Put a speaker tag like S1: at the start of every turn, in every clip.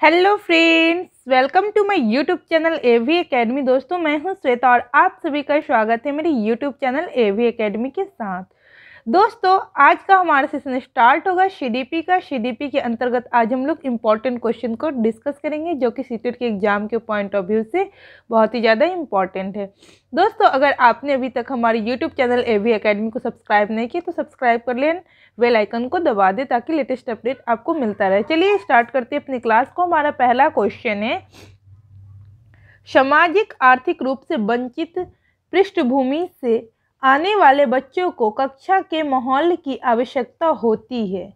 S1: Hello friends welcome to my YouTube channel AV academy दोस्तों, मैं हूँ श्वेता और आप सभी का स्वागत है मेरे यूट्यूब चैनल एवी एकेडमी के साथ। दोस्तों, आज का हमारा सेशन स्टार्ट होगा सी का। सी के अंतर्गत आज हम लोग इंपॉर्टेंट क्वेश्चन को डिस्कस करेंगे, जो कि सीटेट के एग्ज़ाम के पॉइंट ऑफ़ व्यू से बहुत ही ज़्यादा इंपॉर्टेंट है। दोस्तों, अगर आपने अभी तक हमारे YouTube channel A V academy को सब्सक्राइब नहीं किया तो सब्सक्राइब कर लें बेल आइकन को दबा दें, ताकि लेटेस्ट अपडेट आपको मिलता रहे। चलिए स्टार्ट करते हैं अपनी क्लास को। हमारा पहला क्वेश्चन है, सामाजिक आर्थिक रूप से वंचित पृष्ठभूमि से आने वाले बच्चों को कक्षा के माहौल की आवश्यकता होती है।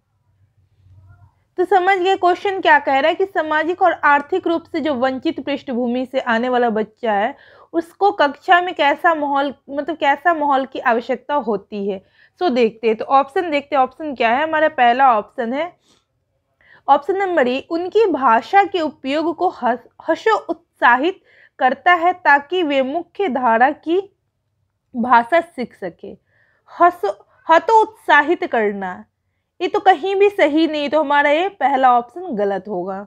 S1: तो समझ गए क्वेश्चन क्या कह रहा है कि सामाजिक और आर्थिक रूप से जो वंचित पृष्ठभूमि से आने वाला बच्चा है उसको कक्षा में कैसा माहौल मतलब कैसा माहौल की आवश्यकता होती है? सो देखते हैं तो ऑप्शन देखते हैं ऑप्शन क्या है? हमारा पहला ऑप्शन है। ऑप्शन नंबर ए उनकी भाषा के उपयोग को हस, हर्षो उत्साहित करता है ताकि वे मुख्य धारा की भाषा सीख सके। हस, हतो उत्साहित करना। ये तो कहीं भी सही नहीं तो हमारा ये पहला ऑप्शन गलत होगा।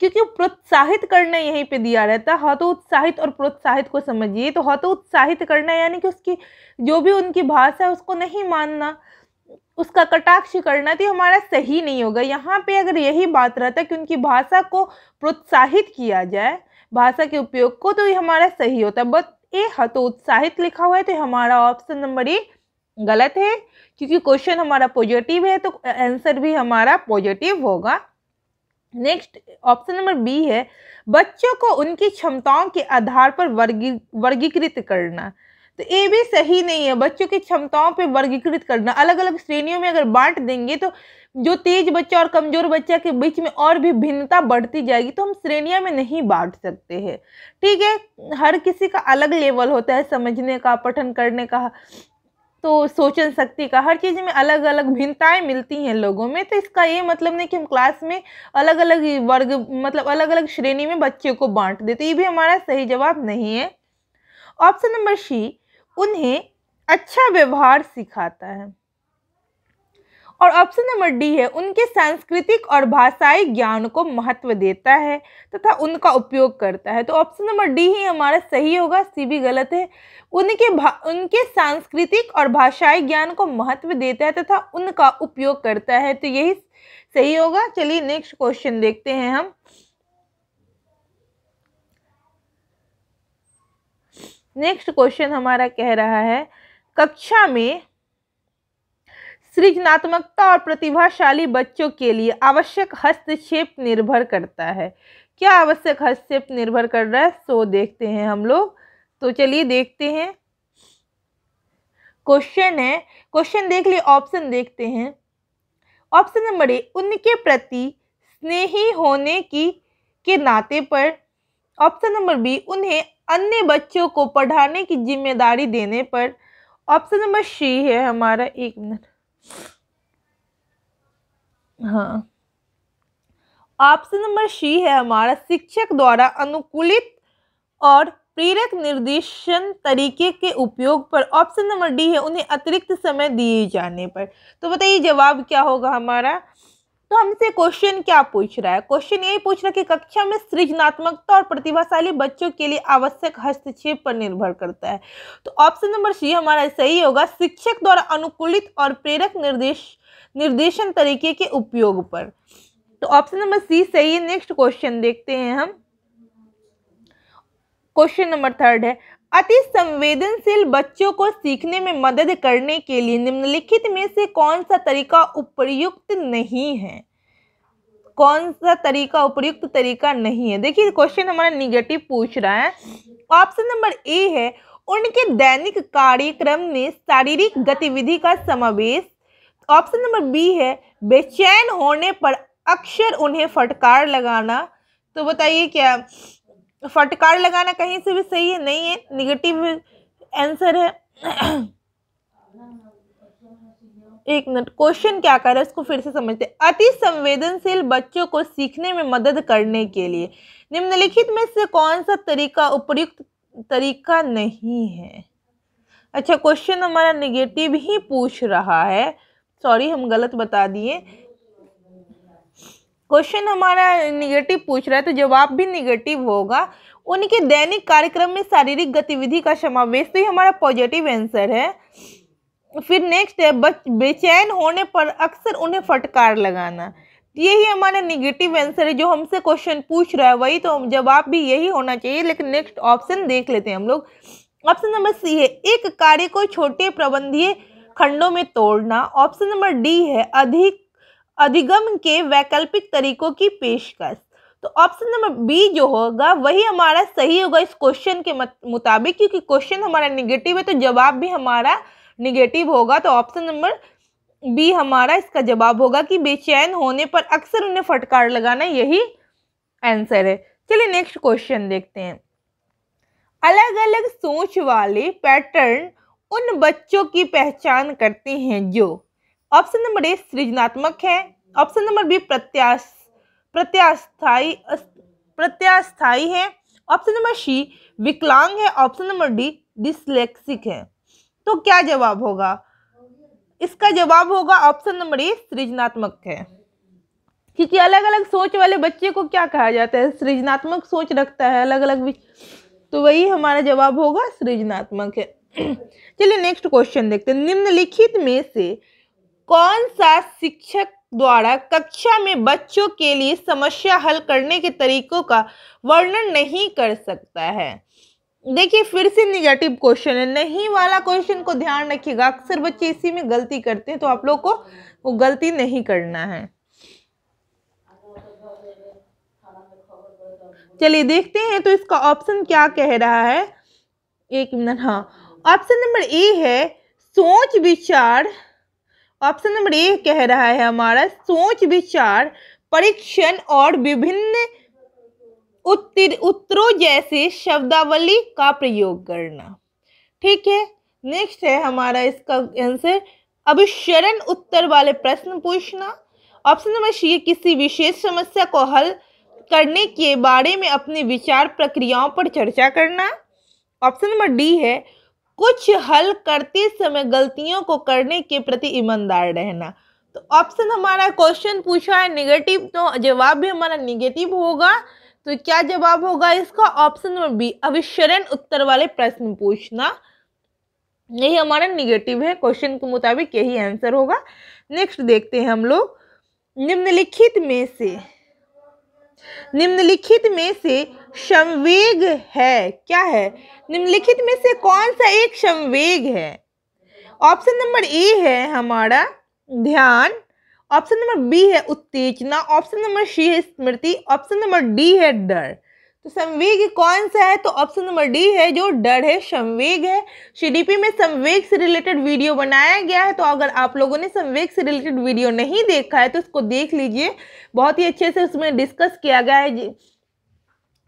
S1: क्योंकि प्रोत्साहित करना यहीं पे दिया रहता है। हतो उत्साहित और प्रोत्साहित को समझिए। तो हतो उत्साहित करना यानी कि उसकी, जो भी उनकी भाषा है, उसको नहीं मानना। उसका कटाक्ष करना तो हमारा सही नहीं होगा। यहाँ पे अगर यही बात रहता कि उनकी भाषा को प्रोत्साहित किया जाए, भाषा के उपयोग को तो ये हमारा सही होता बट ए हतोत्साहित लिखा हुआ है तो हमारा ऑप्शन नंबर ए गलत है, क्योंकि क्वेश्चन हमारा पॉजिटिव है तो आंसर भी हमारा पॉजिटिव होगा। नेक्स्ट ऑप्शन नंबर बी है, बच्चों को उनकी क्षमताओं के आधार पर वर्गी, वर्गीकृत करना। तो ये भी सही नहीं है। बच्चों की क्षमताओं पर वर्गीकृत करना। अलग अलग श्रेणियों में अगर बांट देंगे तो जो तेज बच्चा और कमज़ोर बच्चा के बीच में और भी भिन्नता बढ़ती जाएगी तो हम श्रेणियों में नहीं बांट सकते हैं। ठीक है, हर किसी का अलग लेवल होता है, समझने का, पठन करने का तो सोचन शक्ति का, हर चीज़ में अलग अलग भिन्नताएँ मिलती हैं लोगों में। तो इसका ये मतलब नहीं कि हम क्लास में अलग अलग वर्ग मतलब अलग अलग श्रेणी में बच्चे को बांट देते। ये भी हमारा सही जवाब नहीं है। ऑप्शन नंबर सी उन्हें अच्छा व्यवहार सिखाता है। और ऑप्शन नंबर डी है, उनके सांस्कृतिक और भाषाई ज्ञान को महत्व देता है तथा उनका उपयोग करता है। तो ऑप्शन नंबर डी ही हमारा सही होगा सी भी गलत है। उनके उनके सांस्कृतिक और भाषाई ज्ञान को महत्व देता है तथा उनका उपयोग करता है। तो यही सही होगा। चलिए नेक्स्ट क्वेश्चन देखते हैं हम। नेक्स्ट क्वेश्चन हमारा कह रहा है, कक्षा में सृजनात्मकता और प्रतिभाशाली बच्चों के लिए आवश्यक हस्तक्षेप निर्भर करता है। क्या आवश्यक हस्तक्षेप निर्भर कर रहा है? सो देखते हैं हम लोग। तो चलिए देखते हैं। क्वेश्चन है। क्वेश्चन देख लिए ऑप्शन देखते हैं। ऑप्शन नंबर ए उनके प्रति स्नेही होने की, के नाते पर। ऑप्शन नंबर बी उन्हें अन्य बच्चों को पढ़ाने की ज़िम्मेदारी देने पर ऑप्शन नंबर सी है हमारा एक मिनट। हाँ। ऑप्शन नंबर सी है हमारा शिक्षक द्वारा अनुकूलित और प्रेरक निर्देशन तरीके के उपयोग पर। ऑप्शन नंबर डी है उन्हें अतिरिक्त समय दिए जाने पर। तो बताइए जवाब क्या होगा हमारा? तो हमसे क्वेश्चन क्या पूछ रहा है? क्वेश्चन यही पूछ रहा है कि कक्षा में सृजनात्मकता और प्रतिभाशाली बच्चों के लिए आवश्यक हस्तक्षेप पर निर्भर करता है। तो ऑप्शन नंबर सी हमारा सही होगा। शिक्षक द्वारा अनुकूलित और प्रेरक निर्देश, निर्देशन तरीके के उपयोग पर। तो ऑप्शन नंबर सी सही है। नेक्स्ट क्वेश्चन देखते हैं हम। क्वेश्चन नंबर थर्ड है। अति संवेदनशील बच्चों को सीखने में मदद करने के लिए निम्नलिखित में से कौन सा तरीका उपयुक्त नहीं है? कौन सा तरीका उपयुक्त तरीका नहीं है? देखिए क्वेश्चन हमारा निगेटिव पूछ रहा है। ऑप्शन नंबर ए है, उनके दैनिक कार्यक्रम में शारीरिक गतिविधि का समावेश। ऑप्शन नंबर बी है, बेचैन होने पर अक्सर उन्हें फटकार लगाना। तो बताइए क्या? फटकार लगाना कहीं से भी सही है, नहीं है निगेटिव आंसर है। एक मिनट क्वेश्चन क्या कर रहा है, इसको फिर से समझते अति संवेदनशील बच्चों को सीखने में मदद करने के लिए, निम्नलिखित में से कौन सा तरीका उपयुक्त तरीका नहीं है? अच्छा क्वेश्चन हमारा निगेटिव ही पूछ रहा है। सॉरी हम गलत बता दिए। क्वेश्चन हमारा निगेटिव पूछ रहा है तो जवाब भी निगेटिव होगा। उनके दैनिक कार्यक्रम में शारीरिक गतिविधि का समावेश तो ये हमारा पॉजिटिव आंसर है। फिर नेक्स्ट है बेचैन होने पर अक्सर उन्हें फटकार लगाना। यही हमारा निगेटिव आंसर है, जो हमसे क्वेश्चन पूछ रहा है, वही तो जवाब भी यही होना चाहिए, लेकिन नेक्स्ट ऑप्शन देख लेते हैं हम लोग। ऑप्शन नंबर सी है, एक कार्य को छोटे प्रबंधीय खंडों में तोड़ना। ऑप्शन नंबर डी है, अधिक अधिगम के वैकल्पिक तरीकों की पेशकश। तो ऑप्शन नंबर बी जो होगा, वही हमारा सही होगा इस क्वेश्चन के मुताबिक, क्योंकि क्वेश्चन हमारा निगेटिव है तो जवाब भी हमारा निगेटिव होगा। तो ऑप्शन नंबर बी हमारा इसका जवाब होगा कि बेचैन होने पर अक्सर उन्हें फटकार लगाना यही आंसर है। चलिए नेक्स्ट क्वेश्चन देखते हैं। अलग अलग सोच वाले पैटर्न उन बच्चों की पहचान करते हैं जो ऑप्शन नंबर ए सृजनात्मक है। ऑप्शन नंबर बी प्रत्याश प्रत्यास्थाई है। ऑप्शन नंबर सी विकलांग है। ऑप्शन नंबर डी डिसलेक्सिक है। तो क्या जवाब होगा? इसका जवाब होगा ऑप्शन नंबर ए सृजनात्मक है। क्योंकि अलग अलग सोच वाले बच्चे को क्या कहा जाता है? सृजनात्मक सोच रखता है अलग अलग तो वही हमारा जवाब होगा सृजनात्मक है। चलिए नेक्स्ट क्वेश्चन देखते हैं। निम्नलिखित में से कौन सा शिक्षक द्वारा कक्षा में बच्चों के लिए समस्या हल करने के तरीकों का वर्णन नहीं कर सकता है? देखिए, फिर से निगेटिव क्वेश्चन है। नहीं वाला क्वेश्चन को ध्यान रखिएगा। अक्सर बच्चे इसी में गलती करते हैं तो आप लोग को वो गलती नहीं करना है। चलिए, देखते हैं तो इसका ऑप्शन क्या कह रहा है? एक मिनट हाँ। ऑप्शन नंबर ए है सोच विचार ऑप्शन नंबर ए कह रहा है हमारा, सोच विचार, परीक्षण और विभिन्न उत्तर, उत्तरों जैसे शब्दावली का प्रयोग करना। ठीक है? नेक्स्ट है हमारा इसका आंसर अभिशरण उत्तर वाले प्रश्न पूछना। ऑप्शन नंबर सी किसी विशेष समस्या को हल करने के बारे में अपने विचार प्रक्रियाओं पर चर्चा करना। ऑप्शन नंबर डी है कुछ हल करते समय गलतियों को करने के प्रति ईमानदार रहना। तो ऑप्शन हमारा क्वेश्चन पूछा है निगेटिव तो जवाब भी हमारा निगेटिव होगा। तो क्या जवाब होगा इसका? ऑप्शन नंबर बी अविशरण उत्तर वाले प्रश्न पूछना। यही हमारा निगेटिव है। क्वेश्चन के मुताबिक यही आंसर होगा। नेक्स्ट देखते हैं हम लोग। निम्नलिखित में से निम्नलिखित में से संवेग है। क्या है? निम्नलिखित में से कौन सा एक संवेग है? ऑप्शन नंबर ए है हमारा ध्यान, ऑप्शन नंबर बी है उत्तेजना, ऑप्शन नंबर सी है स्मृति, ऑप्शन नंबर डी है डर। तो संवेग कौन सा है? तो ऑप्शन नंबर डी है, जो डर है, संवेग है। सीडीपी में संवेग से रिलेटेड वीडियो बनाया गया है तो अगर आप लोगों ने संवेग से रिलेटेड वीडियो नहीं देखा है तो उसको देख लीजिए। बहुत ही अच्छे से उसमें डिस्कस किया गया है।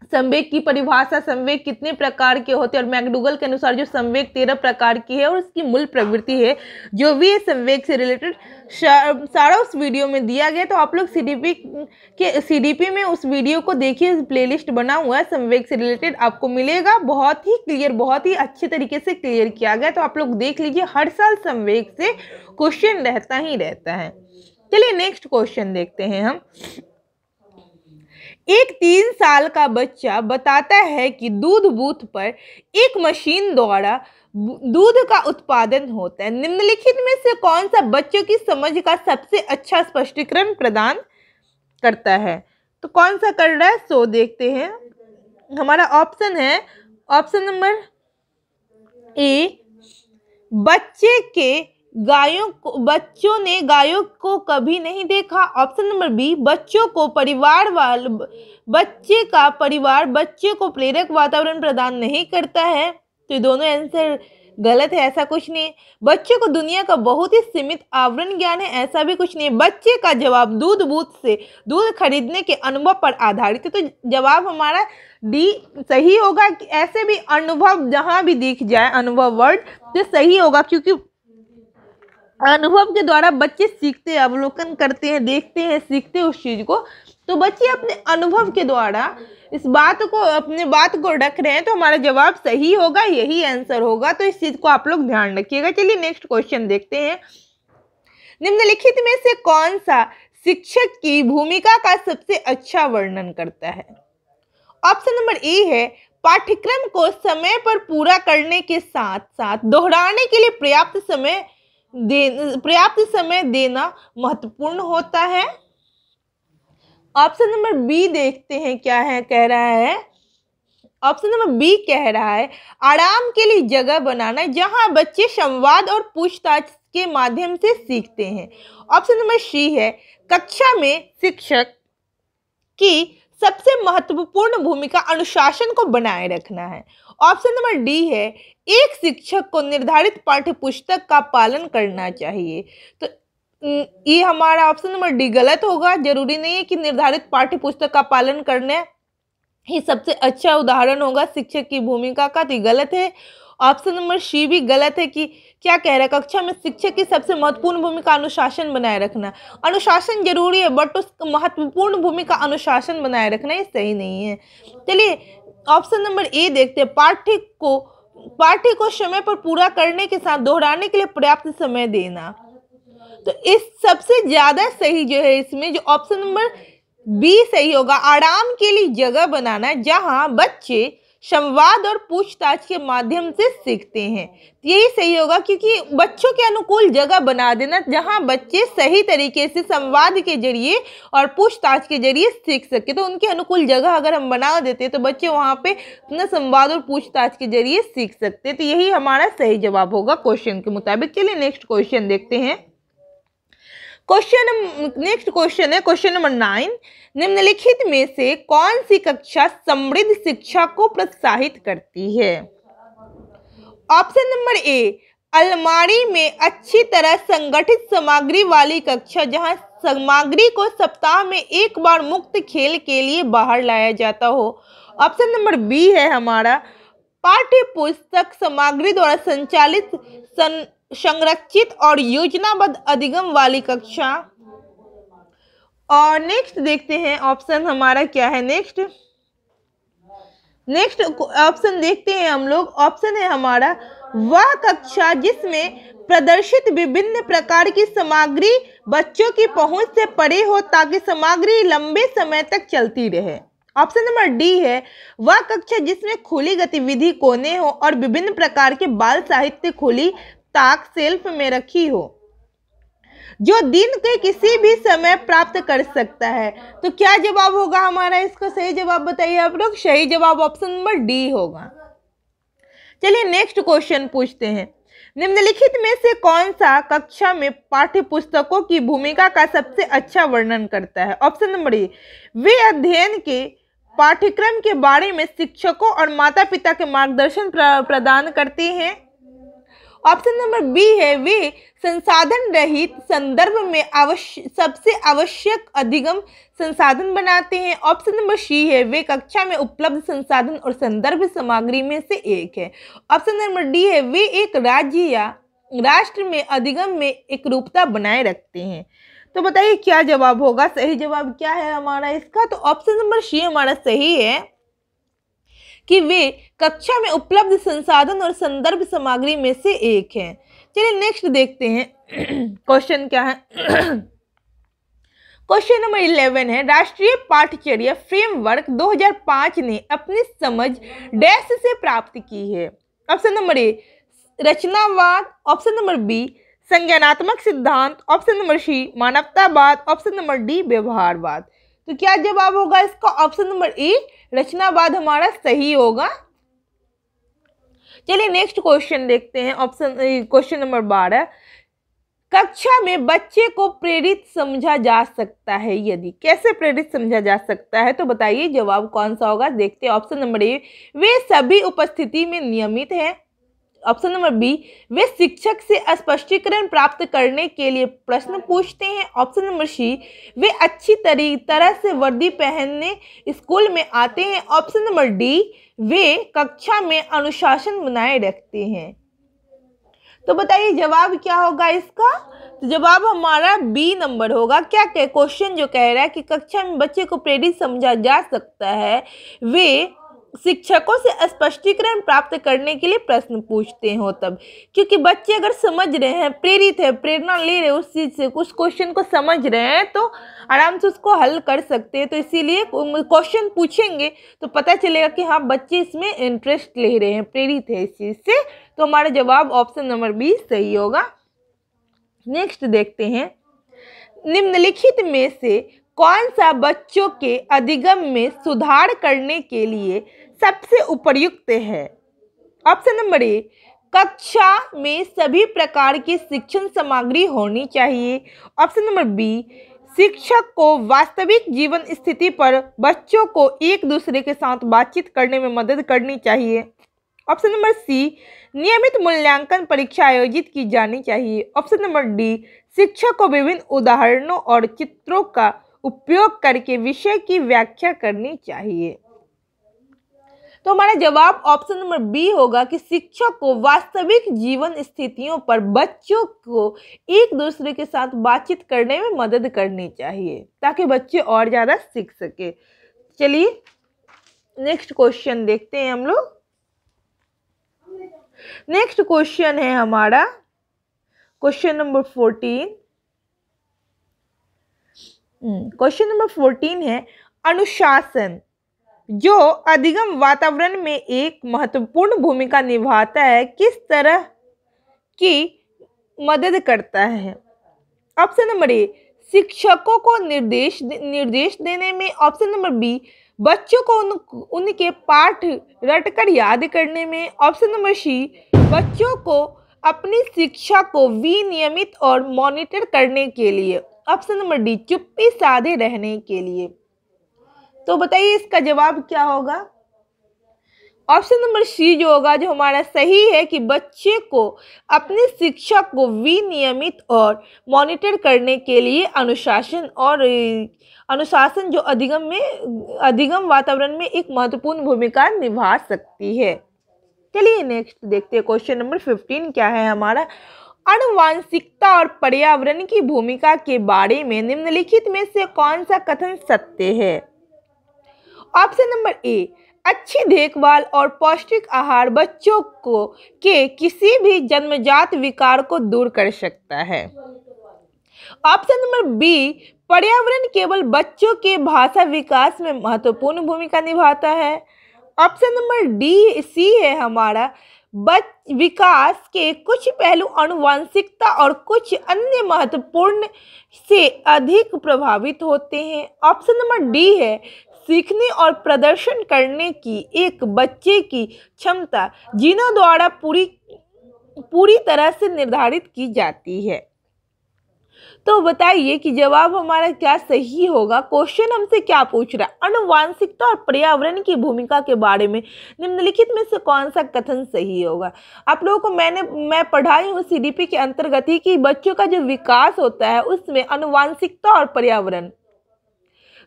S1: संवेग की परिभाषा संवेग कितने प्रकार के होते हैं? और मैकडुगल के अनुसार जो संवेग तेरह प्रकार की है और उसकी मूल प्रवृत्ति है, जो भी है संवेग से रिलेटेड सारा उस वीडियो में दिया गया तो आप लोग सीडीपी के सीडीपी में उस वीडियो को देखिए प्लेलिस्ट बना हुआ है, संवेग से रिलेटेड आपको मिलेगा। बहुत ही क्लियर बहुत ही अच्छे तरीके से क्लियर किया गया तो आप लोग देख लीजिए, हर साल संवेग से क्वेश्चन रहता ही रहता है। चलिए नेक्स्ट क्वेश्चन देखते हैं हम। एक तीन साल का बच्चा बताता है कि दूध बूथ पर एक मशीन द्वारा दूध का उत्पादन होता है। निम्नलिखित में से कौन सा बच्चों की समझ का सबसे अच्छा स्पष्टीकरण प्रदान करता है? तो कौन सा कर रहा है? सो देखते हैं। हमारा ऑप्शन है, ऑप्शन नंबर ए, बच्चे के गायों को, बच्चों ने गायों को कभी नहीं देखा। ऑप्शन नंबर बी बच्चों को परिवार वाल, बच्चे का परिवार, बच्चे को प्रेरक वातावरण प्रदान नहीं करता है। तो दोनों आंसर गलत है, ऐसा कुछ नहीं। बच्चे को दुनिया का बहुत ही सीमित आवरण ज्ञान है, ऐसा भी कुछ नहीं। बच्चे का जवाब दूध बूथ से, दूध खरीदने के अनुभव पर आधारित है। तो जवाब हमारा डी सही होगा कि ऐसे भी अनुभव जहाँ भी दिख जाए, अनुभव वर्ड तो सही होगा, क्योंकि अनुभव के द्वारा बच्चे सीखते हैं, अवलोकन करते हैं, देखते हैं, सीखते हैं उस चीज़ को। तो बच्चे अपने अनुभव के द्वारा इस बात को, अपने बात को रख रहे हैं तो हमारा जवाब सही होगा, यही आंसर होगा। तो इस चीज़ को आप लोग ध्यान रखिएगा। चलिए नेक्स्ट क्वेश्चन देखते हैं। निम्नलिखित में से कौन सा शिक्षक की भूमिका का सबसे अच्छा वर्णन करता है? ऑप्शन नंबर ए है, पाठ्यक्रम को समय पर पूरा करने के साथ साथ दोहराने के लिए पर्याप्त समय दे पर्याप्त समय देना महत्वपूर्ण होता है। ऑप्शन नंबर बी देखते हैं क्या है, कह रहा है। ऑप्शन नंबर बी कह रहा है, आराम के लिए जगह बनाना जहाँ बच्चे संवाद और पूछताछ के माध्यम से सीखते हैं। ऑप्शन नंबर सी है, कक्षा में शिक्षक की सबसे महत्वपूर्ण भूमिका अनुशासन को बनाए रखना है। ऑप्शन नंबर डी है, एक शिक्षक को निर्धारित पाठ्य पुस्तक का पालन करना चाहिए। तो ये हमारा ऑप्शन नंबर डी गलत होगा, ज़रूरी नहीं है कि निर्धारित पाठ्य पुस्तक का पालन करने ही। सबसे अच्छा उदाहरण होगा शिक्षक की भूमिका का तो गलत है। ऑप्शन नंबर सी भी गलत है कि क्या कह रहा है? कक्षा में शिक्षक की सबसे महत्वपूर्ण भूमिका अनुशासन बनाए रखना। अनुशासन ज़रूरी है बट उस महत्वपूर्ण भूमिका अनुशासन बनाए रखना ये सही नहीं है। चलिए ऑप्शन नंबर ए देखते हैं। पाठ्य को पाठ्य को समय पर पूरा करने के साथ दोहराने के लिए पर्याप्त समय देना। तो इस सबसे ज़्यादा सही जो है इसमें जो ऑप्शन नंबर बी सही होगा, आराम के लिए जगह बनाना, जहाँ बच्चे संवाद और पूछताछ के माध्यम से सीखते हैं। यही सही होगा क्योंकि बच्चों के अनुकूल जगह बना देना जहाँ बच्चे सही तरीके से संवाद के ज़रिए और पूछताछ के ज़रिए सीख सके। तो उनके अनुकूल जगह अगर हम बना देते तो बच्चे वहाँ पे अपना संवाद और पूछताछ के ज़रिए सीख सकते तो यही हमारा सही जवाब होगा क्वेश्चन के मुताबिक। चलिए नेक्स्ट क्वेश्चन देखते हैं। क्वेश्चन नेक्स्ट क्वेश्चन है क्वेश्चन नंबर नाइन निम्नलिखित में से कौन सी कक्षा समृद्ध शिक्षा को प्रोत्साहित करती है? ऑप्शन नंबर ए अलमारी में अच्छी तरह संगठित सामग्री वाली कक्षा जहाँ सामग्री को सप्ताह में एक बार मुक्त खेल के लिए बाहर लाया जाता हो। ऑप्शन नंबर बी है हमारा पाठ्य पुस्तक सामग्री द्वारा संचालित सं, संरक्षित और योजनाबद्ध अधिगम वाली कक्षा। और नेक्स्ट देखते हैं ऑप्शन हमारा क्या है? नेक्स्ट नेक्स्ट ऑप्शन देखते हैं हम लोग। ऑप्शन है हमारा वह कक्षा जिसमें प्रदर्शित विभिन्न प्रकार की सामग्री बच्चों की पहुँच से परे हो ताकि सामग्री लंबे समय तक चलती रहे। ऑप्शन नंबर डी है, वह कक्षा जिसमें खुली गतिविधि कोने हो और विभिन्न प्रकार के बाल साहित्य खुली ताक सेल्फ में रखी हो, जो दिन के किसी भी समय प्राप्त कर सकता है। तो क्या जवाब होगा हमारा? इसका सही जवाब बताइए आप लोग। सही जवाब ऑप्शन नंबर डी होगा। चलिए नेक्स्ट क्वेश्चन पूछते हैं। निम्नलिखित में से कौन सा कक्षा में पाठ्य पुस्तकों की भूमिका का सबसे अच्छा वर्णन करता है? ऑप्शन नंबर ए, वे अध्ययन के पाठ्यक्रम के बारे में शिक्षकों और माता पिता के मार्गदर्शन प्रदान करते हैं। ऑप्शन नंबर बी है, वे संसाधन रहित संदर्भ में आवश्य सबसे आवश्यक अधिगम संसाधन बनाते हैं। ऑप्शन नंबर सी है, वे कक्षा में उपलब्ध संसाधन और संदर्भ सामग्री में से एक है। ऑप्शन नंबर डी है, वे एक राज्य या राष्ट्र में अधिगम में एक रूपता बनाए रखते हैं। तो बताइए क्या जवाब होगा? सही जवाब क्या है हमारा इसका? तो ऑप्शन नंबर सी हमारा सही है कि वे कक्षा में उपलब्ध संसाधन और संदर्भ सामग्री में से एक है। चलिए नेक्स्ट देखते हैं। क्वेश्चन क्या है? क्वेश्चन नंबर इलेवन है। राष्ट्रीय पाठचर्या फ्रेमवर्क 2005 ने अपनी समझ डैश से प्राप्त की है। ऑप्शन नंबर ए रचनावाद। ऑप्शन नंबर बी संज्ञानात्मक सिद्धांत ऑप्शन नंबर सी मानवतावाद ऑप्शन नंबर डी व्यवहारवाद। तो क्या जवाब होगा इसका? ऑप्शन नंबर ए रचनावाद हमारा सही होगा। चलिए नेक्स्ट क्वेश्चन देखते हैं ऑप्शन क्वेश्चन नंबर बारह। कक्षा में बच्चे को प्रेरित समझा जा सकता है यदि। कैसे प्रेरित समझा जा सकता है? तो बताइए जवाब कौन सा होगा? देखते हैं ऑप्शन नंबर ए वे सभी उपस्थिति में नियमित हैं। ऑप्शन नंबर बी, वे शिक्षक से स्पष्टीकरण प्राप्त करने के लिए प्रश्न पूछते हैं। ऑप्शन नंबर सी, वे अच्छी तरी, तरह से वर्दी पहनने स्कूल में आते हैं। ऑप्शन नंबर डी, वे कक्षा में अनुशासन बनाए रखते हैं। तो बताइए, जवाब क्या होगा इसका? तो जवाब हमारा बी नंबर होगा। क्या क्या क्वेश्चन जो कह रहा है कि कक्षा में बच्चे को प्रेरित समझा जा सकता है। वे शिक्षकों से स्पष्टीकरण प्राप्त करने के लिए प्रश्न पूछते हो तब। क्योंकि बच्चे अगर समझ रहे हैं, प्रेरित है, प्रेरणा ले रहे उस चीज़ से, उस क्वेश्चन को समझ रहे हैं तो आराम से उसको हल कर सकते हैं। तो इसीलिए क्वेश्चन पूछेंगे तो पता चलेगा कि हाँ बच्चे इसमें इंटरेस्ट ले रहे हैं, प्रेरित है इस चीज़ से। तो हमारा जवाब ऑप्शन नंबर बी सही होगा। नेक्स्ट देखते हैं। निम्नलिखित में से कौन सा बच्चों के अधिगम में सुधार करने के लिए सबसे उपयुक्त है? ऑप्शन नंबर ए कक्षा में सभी प्रकार की शिक्षण सामग्री होनी चाहिए। ऑप्शन नंबर बी शिक्षक को वास्तविक जीवन स्थिति पर बच्चों को एक दूसरे के साथ बातचीत करने में मदद करनी चाहिए। ऑप्शन नंबर सी नियमित मूल्यांकन परीक्षा आयोजित की जानी चाहिए। ऑप्शन नंबर डी शिक्षक को विभिन्न उदाहरणों और चित्रों का उपयोग करके विषय की व्याख्या करनी चाहिए। तो हमारा जवाब ऑप्शन नंबर बी होगा कि शिक्षक को वास्तविक जीवन स्थितियों पर बच्चों को एक दूसरे के साथ बातचीत करने में मदद करनी चाहिए, ताकि बच्चे और ज़्यादा सीख सके। चलिए नेक्स्ट क्वेश्चन देखते हैं हम लोग। नेक्स्ट क्वेश्चन है हमारा। Question number fourteen question number fourteen है अनुशासन जो अधिगम वातावरण में एक महत्वपूर्ण भूमिका निभाता है किस तरह की मदद करता है? ऑप्शन नंबर ए शिक्षकों को निर्देश निर्देश देने में। ऑप्शन नंबर बी बच्चों को उन, उनके पाठ रटकर याद करने में। ऑप्शन नंबर सी बच्चों को अपनी शिक्षा को विनियमित और मॉनिटर करने के लिए। ऑप्शन नंबर डी चुप्पी साधे रहने के लिए। तो बताइए, इसका जवाब क्या होगा? ऑप्शन नंबर सी जो होगा, जो हमारा सही है कि बच्चे को अपने शिक्षा को विनियमित और मॉनिटर करने के लिए अनुशासन और अनुशासन जो अधिगम में, अधिगम वातावरण में एक महत्वपूर्ण भूमिका निभा सकती है। चलिए नेक्स्ट देखते हैं क्वेश्चन नंबर फिफ्टीन क्या है हमारा? अनुवांशिकता और पर्यावरण की भूमिका के बारे में निम्नलिखित में से कौन सा कथन सत्य है? ऑप्शन नंबर ए अच्छी देखभाल और पौष्टिक आहार बच्चों को के किसी भी जन्मजात विकार को दूर कर सकता है। ऑप्शन नंबर बी पर्यावरण केवल बच्चों के भाषा विकास में महत्वपूर्ण भूमिका निभाता है। ऑप्शन नंबर डी सी है हमारा बच, विकास के कुछ पहलू अनुवांशिकता और कुछ अन्य महत्वपूर्ण से अधिक प्रभावित होते हैं। ऑप्शन नंबर डी है, सीखने और प्रदर्शन करने की एक बच्चे की क्षमता, जिनों द्वारा पूरी पूरी तरह से निर्धारित की जाती है। तो बताइए कि जवाब हमारा क्या सही होगा? क्वेश्चन हमसे क्या पूछ रहा है? अनुवांशिकता और पर्यावरण की भूमिका के बारे में निम्नलिखित में से कौन सा कथन सही होगा? आप लोगों को मैंने, मैं पढ़ाई हूँ सीडीपी के अंतर्गत ही कि बच्चों का जो विकास होता है, उसमें अनुवांशिकता और पर्यावरण।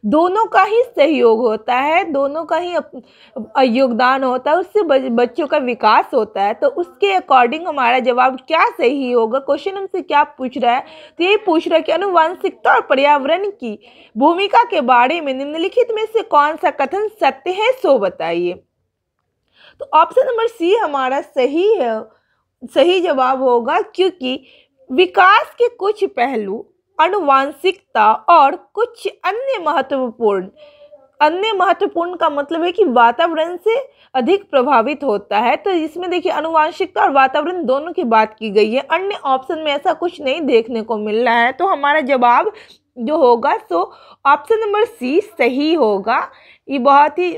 S1: दोनों का ही सहयोग होता है, दोनों का ही योगदान होता है, उससे बच्चों का विकास होता है। तो उसके अकॉर्डिंग हमारा जवाब क्या सही होगा? क्वेश्चन हमसे क्या पूछ रहा है? तो यही पूछ रहा है कि अनुवांशिकता और पर्यावरण की भूमिका के बारे में निम्नलिखित में से कौन सा कथन सत्य है, सो बताइए। तो ऑप्शन नंबर सी हमारा सही है, सही जवाब होगा क्योंकि विकास के कुछ पहलू अनुवांशिकता और कुछ अन्य महत्वपूर्ण अन्य महत्वपूर्ण का मतलब है कि वातावरण से अधिक प्रभावित होता है। तो इसमें देखिए अनुवांशिकता और वातावरण दोनों की बात की गई है। अन्य ऑप्शन में ऐसा कुछ नहीं देखने को मिल रहा है। तो हमारा जवाब जो होगा, सो ऑप्शन नंबर सी सही होगा। ये बहुत ही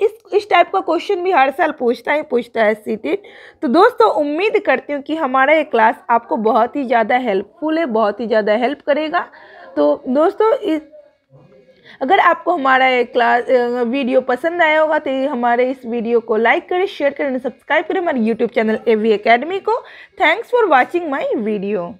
S1: इस इस टाइप का क्वेश्चन भी हर साल पूछता ही, पूछता है सीटेड तो दोस्तों, उम्मीद करती हूँ कि हमारा ये क्लास आपको बहुत ही ज़्यादा हेल्पफुल है, बहुत ही ज़्यादा हेल्प करेगा। तो दोस्तों, इस, अगर आपको हमारा ये क्लास वीडियो पसंद आया होगा तो हमारे इस वीडियो को लाइक करें शेयर करें सब्सक्राइब करें हमारे YouTube channel A V academy को। Thanks for watching my video